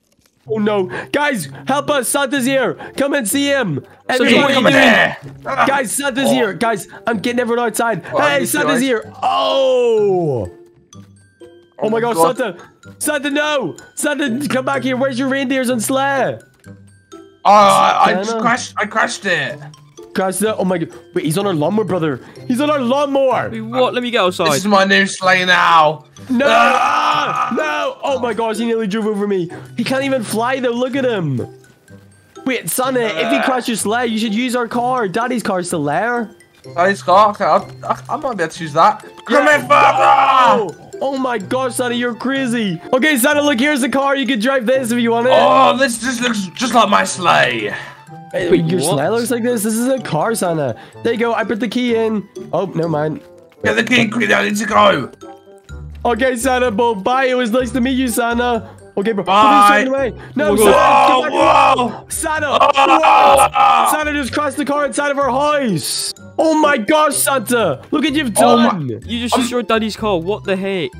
Oh, no. Guys, help us. Santa's here. Come and see him. Everybody, what are you here. Ah. Guys, Santa's Oh. here. Guys, I'm getting everyone outside. Oh, hey, Santa's here. Oh. Oh my gosh, God. Santa! Santa, no! Santa, come back here! Where's your reindeers and sleigh? Oh, I, I just crashed. I crashed it. Guys, the, oh my god! Wait, he's on our lawnmower, brother! He's on our lawnmower! Wait, what? Let me get outside. This is my new sleigh now. No! Ah! No! Oh my gosh, he nearly drove over me. He can't even fly though. Look at him. Wait, Santa, if he crashed your sleigh, you should use our car. Daddy's car's still there. Daddy's car. Okay, I, I, I might be able to use that. Come Yeah. here, Father. Oh, Oh my gosh, Santa, you're crazy. Okay, Santa, look, here's the car. You can drive this if you want it. Oh, this just looks just like my sleigh. Hey, Wait, your what? sleigh looks like this. This is a car, Santa. There you go. I put the key in. Oh, never mind. Get the key, quick, I need to go. Okay, Santa, well, bye. It was nice to meet you, Santa. Okay, bro. Bye. Oh, away. No, Oh Santa, Whoa, get whoa. Santa! Ah! Santa just crashed the car inside of our house! Oh my gosh, Santa! Look at you've Oh my- done! You just destroyed Daddy's car. What the heck?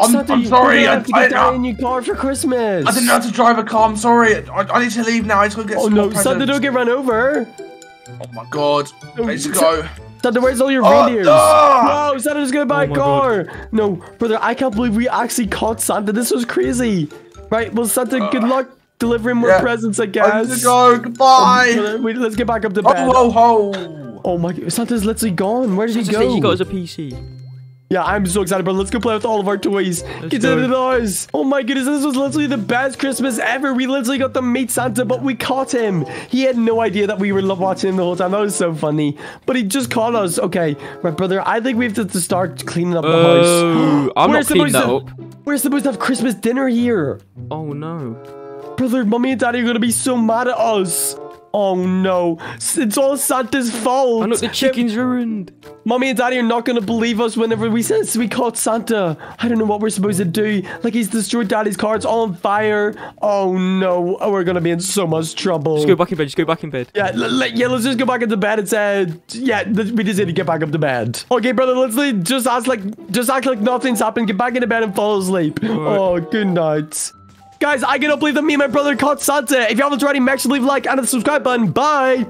I'm, Santa, I'm you- sorry. You're I, gonna have to I, get Daddy new car for Christmas! I didn't know how to drive a car. I'm sorry. I, I need to leave now. I need to go get Oh some no, more Santa, don't get run over! Oh my god. I need to go. Santa, where's all your Oh, reindeers? no! No, Santa's gonna buy Oh a my car! No, brother, I can't believe we actually caught Santa. This was crazy. Right, well, Santa, good luck delivering more Uh, Yeah. presents, I I need guess. to go. Goodbye. Brother, wait, let's get back up to bed. Oh, bed. ho, ho. Oh my god, Santa's literally gone. Where did he go? he got us a PC. Yeah, I'm so excited, bro. Let's go play with all of our toys. Get go. into the house. Oh my goodness, this was literally the best Christmas ever. We literally got to meet Santa, but we caught him. He had no idea that we were watching him the whole time. That was so funny. But he just caught us. Okay, right, brother. I think we have to, to start cleaning up the oh, house. Oh, I'm *gasps* We're not cleaning that up. to- We're supposed to have Christmas dinner here. Oh no. Brother, mommy and daddy are gonna be so mad at us. Oh no, it's all Santa's fault. I know the chicken's ruined. Mommy and Daddy are not gonna believe us whenever we said we caught Santa. I don't know what we're supposed to do. Like he's destroyed Daddy's car. It's all on fire. Oh no, oh, we're gonna be in so much trouble. Just go back in bed. Just go back in bed. Yeah, yeah. Let's just go back into bed and say, uh, yeah, we just need to get back up to bed. Okay, brother. Let's just act like, just act like nothing's happened. Get back into bed and fall asleep. Oh, good night. Guys, I cannot believe that me and my brother caught Santa. If you haven't already, make sure to leave a like and the subscribe button. Bye.